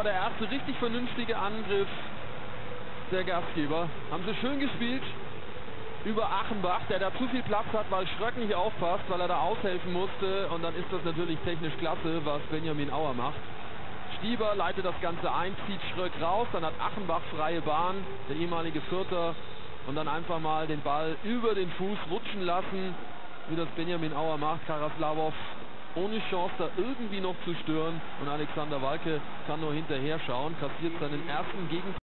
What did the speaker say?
war der erste richtig vernünftige Angriff der Gastgeber. Haben sie schön gespielt über Achenbach, der da zu viel Platz hat, weil Schröck nicht aufpasst, weil er da aushelfen musste. Und dann ist das natürlich technisch klasse, was Benjamin Auer macht. Stieber leitet das Ganze ein, zieht Schröck raus, dann hat Achenbach freie Bahn, der ehemalige Vierter. Und dann einfach mal den Ball über den Fuß rutschen lassen, wie das Benjamin Auer macht. Karaslavov ohne Chance da irgendwie noch zu stören. Und Alexander Walke kann nur hinterher schauen, kassiert seinen ersten Gegentor.